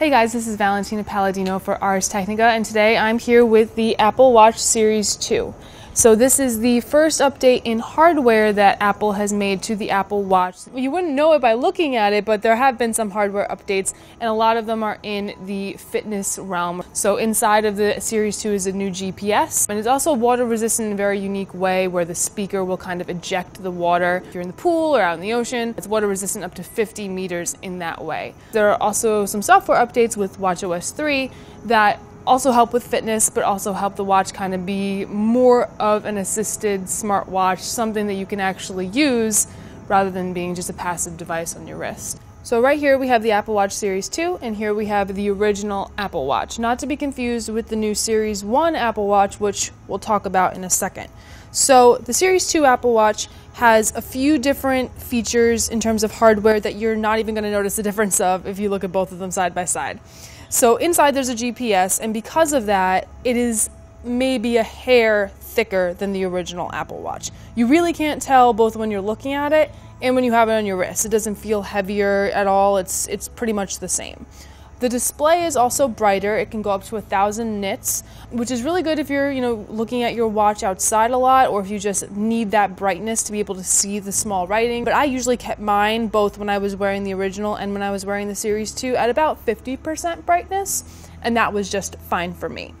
Hey guys, this is Valentina Palladino for Ars Technica, and today I'm here with the Apple Watch Series 2. So this is the first update in hardware that Apple has made to the Apple Watch. You wouldn't know it by looking at it, but there have been some hardware updates, and a lot of them are in the fitness realm. So inside of the Series 2 is a new GPS, and it's also water resistant in a very unique way where the speaker will kind of eject the water if you're in the pool or out in the ocean. It's water resistant up to 50 meters in that way. There are also some software updates with WatchOS 3 that also help with fitness, but also help the watch kind of be more of an assisted smartwatch, something that you can actually use rather than being just a passive device on your wrist. So right here we have the Apple Watch Series 2 and here we have the original Apple Watch, not to be confused with the new Series 1 Apple Watch which we'll talk about in a second. So the Series 2 Apple Watch has a few different features in terms of hardware that you're not even going to notice the difference of if you look at both of them side by side. So inside there's a GPS, and because of that, it is maybe a hair thicker than the original Apple Watch. You really can't tell both when you're looking at it and when you have it on your wrist. It doesn't feel heavier at all. It's it's pretty much the same. The display is also brighter. It can go up to a thousand nits, which is really good if you're, you know, looking at your watch outside a lot or if you just need that brightness to be able to see the small writing. But I usually kept mine both when I was wearing the original and when I was wearing the Series 2 at about 50% brightness, and that was just fine for me.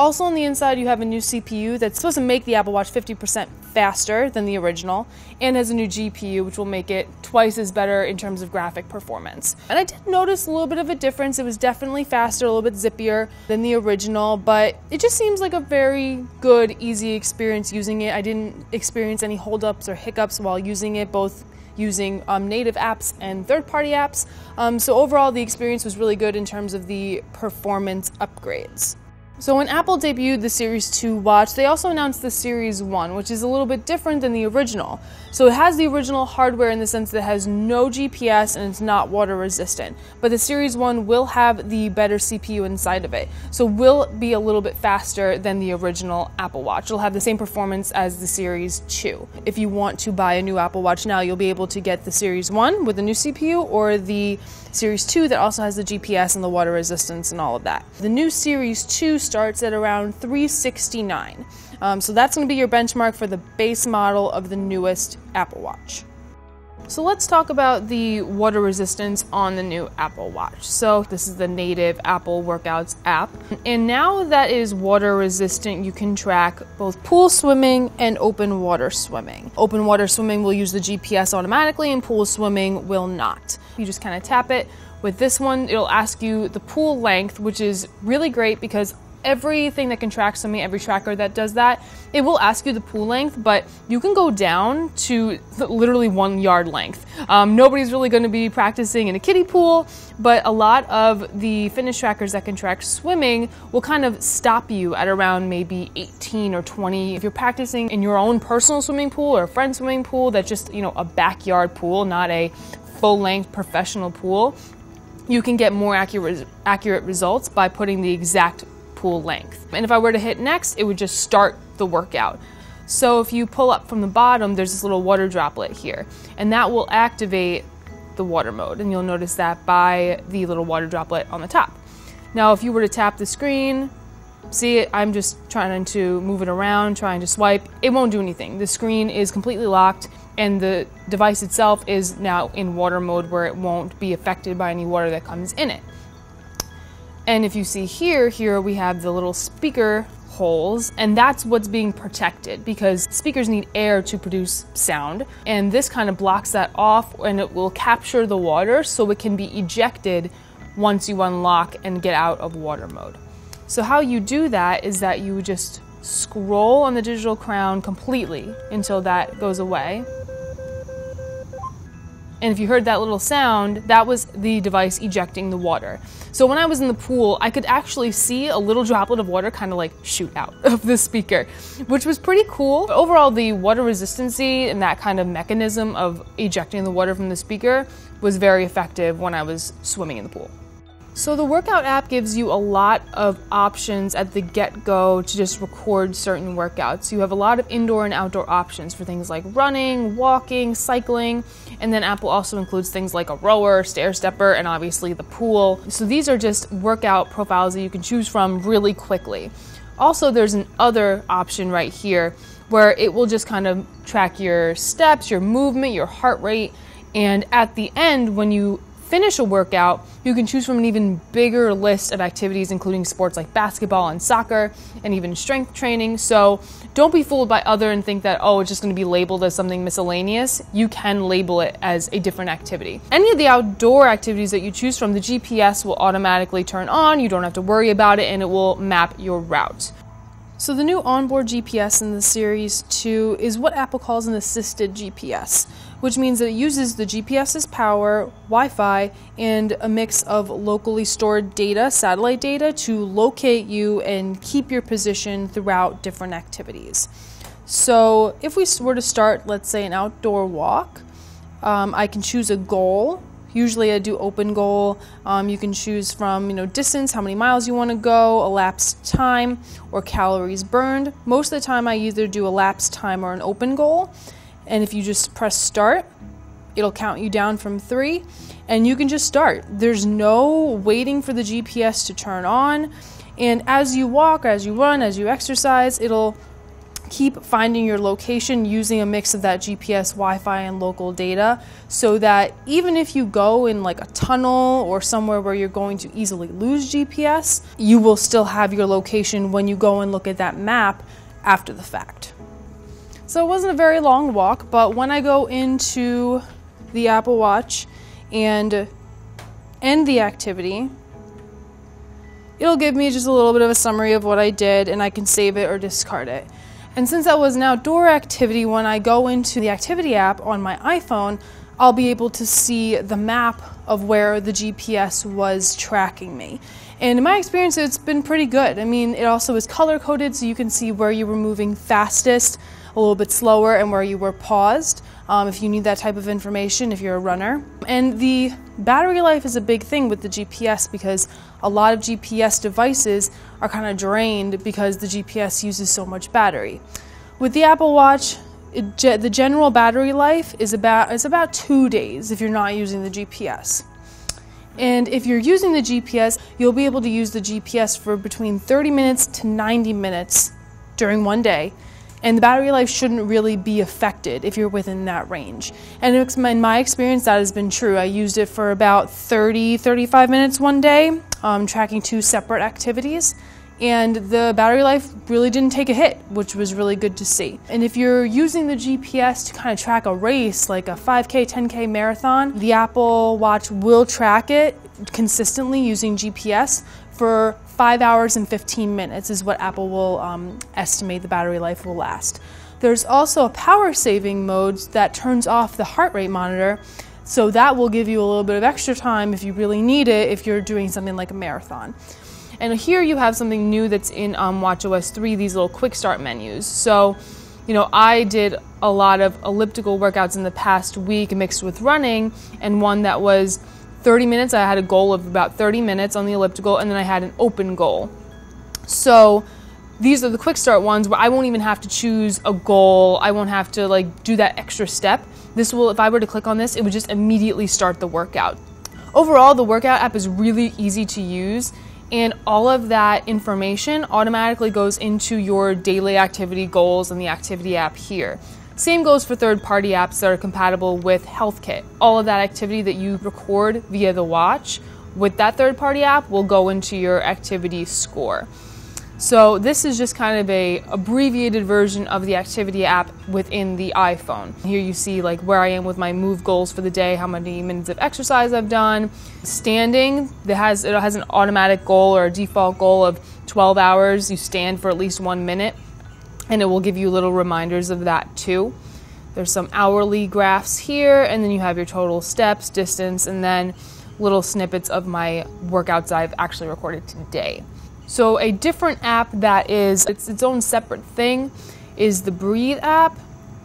Also on the inside, you have a new CPU that's supposed to make the Apple Watch 50% faster than the original and has a new GPU, which will make it twice as better in terms of graphic performance. And I did notice a little bit of a difference. It was definitely faster, a little bit zippier than the original, but it just seems like a very good, easy experience using it. I didn't experience any holdups or hiccups while using it, both using um, native apps and third party apps. Um, so, overall, the experience was really good in terms of the performance upgrades. So when Apple debuted the Series 2 watch, they also announced the Series 1, which is a little bit different than the original. So it has the original hardware in the sense that it has no GPS and it's not water resistant. But the Series 1 will have the better CPU inside of it. So will be a little bit faster than the original Apple Watch. It'll have the same performance as the Series 2. If you want to buy a new Apple Watch now, you'll be able to get the Series 1 with the new CPU or the Series 2 that also has the GPS and the water resistance and all of that. The new Series 2 starts at around 369. Um, so that's going to be your benchmark for the base model of the newest Apple Watch. So let's talk about the water resistance on the new Apple Watch. So this is the native Apple Workouts app. And now that is water resistant, you can track both pool swimming and open water swimming. Open water swimming will use the GPS automatically and pool swimming will not. You just kind of tap it. With this one, it'll ask you the pool length, which is really great because everything that can track swimming, every tracker that does that, it will ask you the pool length, but you can go down to literally one yard length. Um, nobody's really going to be practicing in a kiddie pool, but a lot of the fitness trackers that can track swimming will kind of stop you at around maybe 18 or 20. If you're practicing in your own personal swimming pool or a friend's swimming pool that's just, you know, a backyard pool, not a full length professional pool, you can get more accurate, accurate results by putting the exact pool length. And if I were to hit next, it would just start the workout. So if you pull up from the bottom, there's this little water droplet here, and that will activate the water mode. And you'll notice that by the little water droplet on the top. Now, if you were to tap the screen, see I'm just trying to move it around, trying to swipe, it won't do anything. The screen is completely locked and the device itself is now in water mode where it won't be affected by any water that comes in it. And if you see here, here we have the little speaker holes, and that's what's being protected because speakers need air to produce sound. And this kind of blocks that off and it will capture the water so it can be ejected once you unlock and get out of water mode. So, how you do that is that you just scroll on the digital crown completely until that goes away. And if you heard that little sound, that was the device ejecting the water. So when I was in the pool, I could actually see a little droplet of water kind of like shoot out of the speaker, which was pretty cool. But overall, the water resistancy and that kind of mechanism of ejecting the water from the speaker was very effective when I was swimming in the pool. So, the workout app gives you a lot of options at the get go to just record certain workouts. You have a lot of indoor and outdoor options for things like running, walking, cycling, and then Apple also includes things like a rower, stair stepper, and obviously the pool. So, these are just workout profiles that you can choose from really quickly. Also, there's an other option right here where it will just kind of track your steps, your movement, your heart rate, and at the end, when you finish a workout, you can choose from an even bigger list of activities, including sports like basketball and soccer, and even strength training. So don't be fooled by other and think that, oh, it's just going to be labeled as something miscellaneous. You can label it as a different activity. Any of the outdoor activities that you choose from, the GPS will automatically turn on. You don't have to worry about it, and it will map your route. So, the new onboard GPS in the Series 2 is what Apple calls an assisted GPS, which means that it uses the GPS's power, Wi Fi, and a mix of locally stored data, satellite data, to locate you and keep your position throughout different activities. So, if we were to start, let's say, an outdoor walk, um, I can choose a goal Usually I do open goal. Um, you can choose from you know distance, how many miles you want to go, elapsed time, or calories burned. Most of the time I either do elapsed time or an open goal. And if you just press start, it'll count you down from three, and you can just start. There's no waiting for the GPS to turn on. And as you walk, as you run, as you exercise, it'll keep finding your location using a mix of that GPS, Wi Fi, and local data so that even if you go in like a tunnel or somewhere where you're going to easily lose GPS, you will still have your location when you go and look at that map after the fact. So it wasn't a very long walk, but when I go into the Apple Watch and end the activity, it'll give me just a little bit of a summary of what I did and I can save it or discard it. And since that was an outdoor activity, when I go into the activity app on my iPhone, I'll be able to see the map of where the GPS was tracking me. And in my experience, it's been pretty good. I mean, it also is color coded so you can see where you were moving fastest, a little bit slower, and where you were paused um, if you need that type of information if you're a runner. And the battery life is a big thing with the GPS because a lot of GPS devices are kind of drained because the GPS uses so much battery. With the Apple Watch, it, the general battery life is about is about two days if you're not using the GPS. And if you're using the GPS, you'll be able to use the GPS for between 30 minutes to 90 minutes during one day and the battery life shouldn't really be affected if you're within that range. And in my experience, that has been true. I used it for about 30, 35 minutes one day, um, tracking two separate activities. And the battery life really didn't take a hit, which was really good to see. And if you're using the GPS to kind of track a race, like a 5K, 10K marathon, the Apple Watch will track it consistently using GPS for 5 hours and 15 minutes is what Apple will um, estimate the battery life will last. There's also a power saving mode that turns off the heart rate monitor, so that will give you a little bit of extra time if you really need it if you're doing something like a marathon. And here you have something new that's in um, WatchOS 3, these little quick start menus. So, you know, I did a lot of elliptical workouts in the past week mixed with running, and one that was 30 minutes. I had a goal of about 30 minutes on the elliptical, and then I had an open goal. So these are the quick start ones where I won't even have to choose a goal. I won't have to like do that extra step. This will, if I were to click on this, it would just immediately start the workout. Overall, the workout app is really easy to use, and all of that information automatically goes into your daily activity goals in the activity app here. Same goes for third party apps that are compatible with HealthKit. All of that activity that you record via the watch with that third party app will go into your activity score. So this is just kind of a abbreviated version of the activity app within the iPhone. Here you see like where I am with my move goals for the day, how many minutes of exercise I've done. Standing, it has it has an automatic goal or a default goal of 12 hours. You stand for at least 1 minute and it will give you little reminders of that too. There's some hourly graphs here, and then you have your total steps, distance, and then little snippets of my workouts I've actually recorded today. So a different app that is it's its own separate thing is the Breathe app.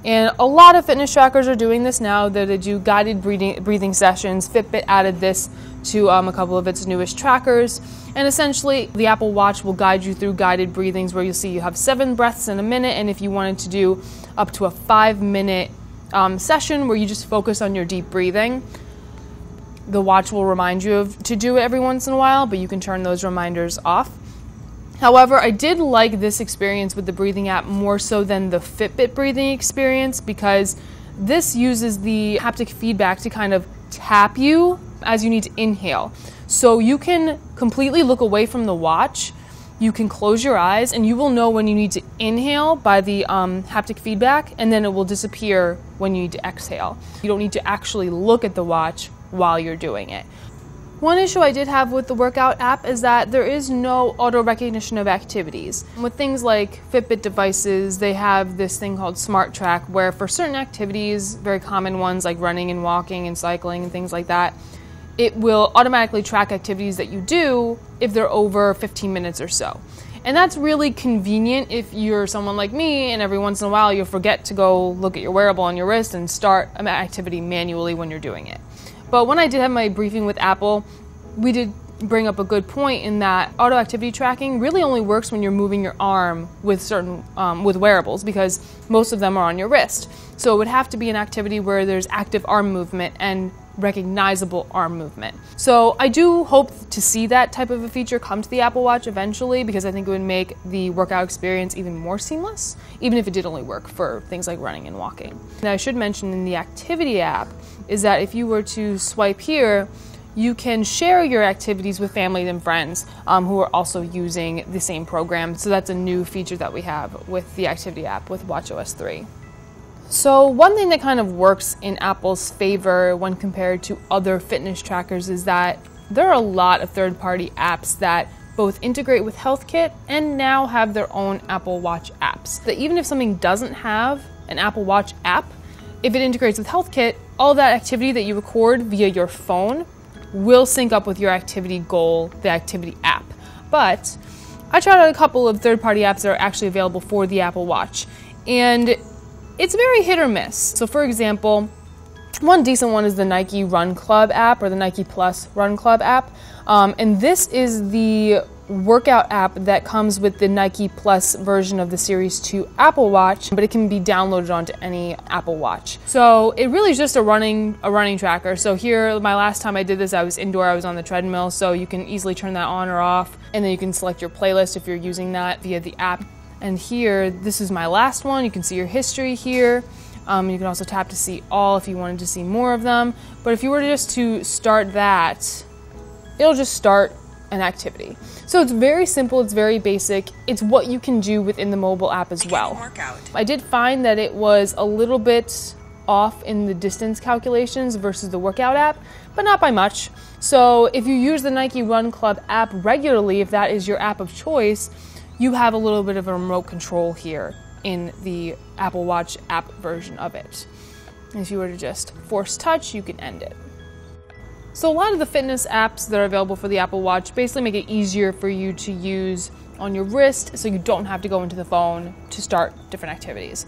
And a lot of fitness trackers are doing this now. They do guided breathing, breathing sessions. Fitbit added this to um, a couple of its newest trackers. And essentially, the Apple Watch will guide you through guided breathings where you'll see you have seven breaths in a minute. And if you wanted to do up to a five minute um, session where you just focus on your deep breathing, the watch will remind you of to do it every once in a while, but you can turn those reminders off. However, I did like this experience with the breathing app more so than the Fitbit breathing experience because this uses the haptic feedback to kind of tap you as you need to inhale. So you can completely look away from the watch. You can close your eyes and you will know when you need to inhale by the um, haptic feedback, and then it will disappear when you need to exhale. You don't need to actually look at the watch while you're doing it. One issue I did have with the workout app is that there is no auto recognition of activities. With things like Fitbit devices, they have this thing called Smart Track where for certain activities, very common ones like running and walking and cycling and things like that, it will automatically track activities that you do if they're over 15 minutes or so. And that's really convenient if you're someone like me and every once in a while you'll forget to go look at your wearable on your wrist and start an activity manually when you're doing it. But when I did have my briefing with Apple, we did bring up a good point in that auto activity tracking really only works when you're moving your arm with certain um, with wearables because most of them are on your wrist. So it would have to be an activity where there's active arm movement and recognizable arm movement. So I do hope to see that type of a feature come to the Apple Watch eventually because I think it would make the workout experience even more seamless, even if it did only work for things like running and walking. And I should mention in the activity app is that if you were to swipe here, you can share your activities with family and friends um, who are also using the same program. So that's a new feature that we have with the activity app with WatchOS 3. So, one thing that kind of works in Apple's favor when compared to other fitness trackers is that there are a lot of third party apps that both integrate with HealthKit and now have their own Apple Watch apps. That even if something doesn't have an Apple Watch app, if it integrates with HealthKit, all that activity that you record via your phone will sync up with your activity goal, the activity app. But I tried out a couple of third party apps that are actually available for the Apple Watch. And it's very hit or miss. So, for example, one decent one is the Nike Run Club app or the Nike Plus Run Club app. Um, and this is the workout app that comes with the Nike Plus version of the Series 2 Apple Watch, but it can be downloaded onto any Apple Watch. So it really is just a running a running tracker. So here my last time I did this I was indoor, I was on the treadmill, so you can easily turn that on or off and then you can select your playlist if you're using that via the app. And here, this is my last one. You can see your history here. Um, you can also tap to see all if you wanted to see more of them. But if you were just to start that, it'll just start an activity. So it's very simple, it's very basic. It's what you can do within the mobile app as well. I did find that it was a little bit off in the distance calculations versus the workout app, but not by much. So if you use the Nike Run Club app regularly, if that is your app of choice, you have a little bit of a remote control here in the Apple Watch app version of it. If you were to just force touch, you can end it. So, a lot of the fitness apps that are available for the Apple Watch basically make it easier for you to use on your wrist so you don't have to go into the phone to start different activities.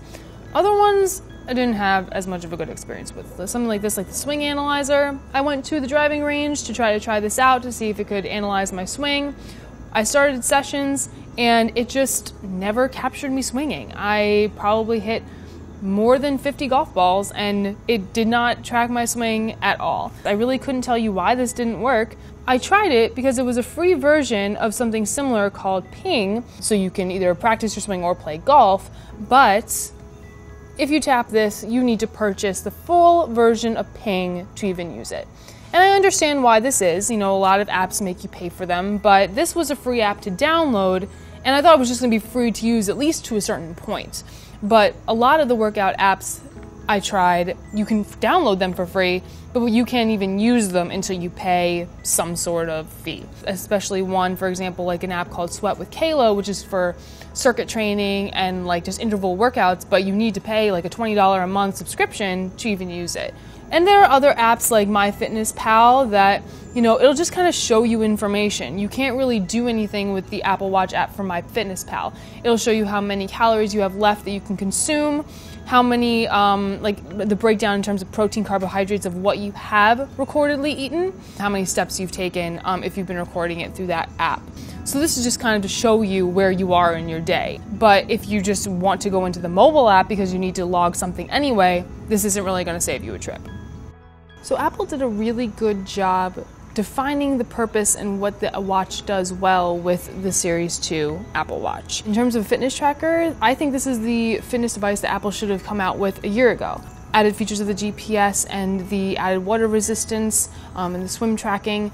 Other ones I didn't have as much of a good experience with. Something like this, like the swing analyzer. I went to the driving range to try to try this out to see if it could analyze my swing. I started sessions and it just never captured me swinging. I probably hit more than 50 golf balls and it did not track my swing at all. I really couldn't tell you why this didn't work. I tried it because it was a free version of something similar called Ping, so you can either practice your swing or play golf, but if you tap this, you need to purchase the full version of Ping to even use it. And I understand why this is. You know, a lot of apps make you pay for them, but this was a free app to download and I thought it was just going to be free to use at least to a certain point. But a lot of the workout apps I tried, you can download them for free, but you can't even use them until you pay some sort of fee. Especially one, for example, like an app called Sweat with Kayla, which is for circuit training and like just interval workouts, but you need to pay like a $20 a month subscription to even use it. And there are other apps like MyFitnessPal that, you know, it'll just kind of show you information. You can't really do anything with the Apple Watch app from MyFitnessPal. It'll show you how many calories you have left that you can consume. how many, um, like the breakdown in terms of protein, carbohydrates of what you have recordedly eaten, how many steps you've taken um, if you've been recording it through that app. So this is just kind of to show you where you are in your day. But if you just want to go into the mobile app because you need to log something anyway, this isn't really going to save you a trip. So Apple did a really good job defining the purpose and what the watch does well with the Series 2 Apple Watch. In terms of fitness tracker, I think this is the fitness device that Apple should have come out with a year ago. Added features of the GPS and the added water resistance um, and the swim tracking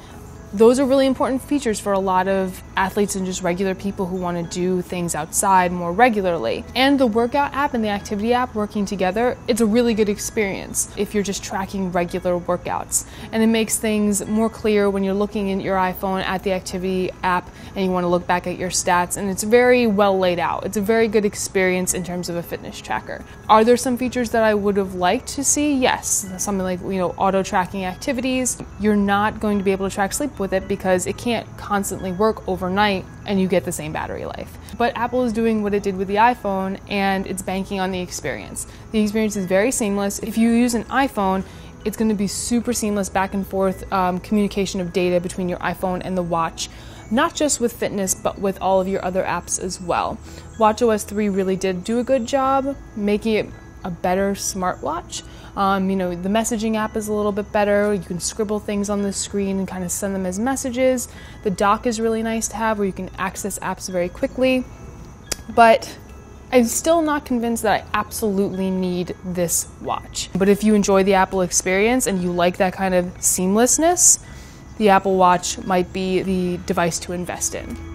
those are really important features for a lot of athletes and just regular people who want to do things outside more regularly. And the workout app and the activity app working together, it's a really good experience if you're just tracking regular workouts. And it makes things more clear when you're looking in your iPhone at the activity app and you want to look back at your stats. And it's very well laid out. It's a very good experience in terms of a fitness tracker. Are there some features that I would have liked to see? Yes. Something like, you know, auto tracking activities. You're not going to be able to track sleep with it because it can't constantly work overnight and you get the same battery life. But Apple is doing what it did with the iPhone and it's banking on the experience. The experience is very seamless. If you use an iPhone, it's going to be super seamless back and forth um, communication of data between your iPhone and the watch, not just with fitness, but with all of your other apps as well. WatchOS 3 really did do a good job making it a better smartwatch. Um, you know, the messaging app is a little bit better. You can scribble things on the screen and kind of send them as messages. The dock is really nice to have where you can access apps very quickly. But I'm still not convinced that I absolutely need this watch. But if you enjoy the Apple experience and you like that kind of seamlessness, the Apple Watch might be the device to invest in.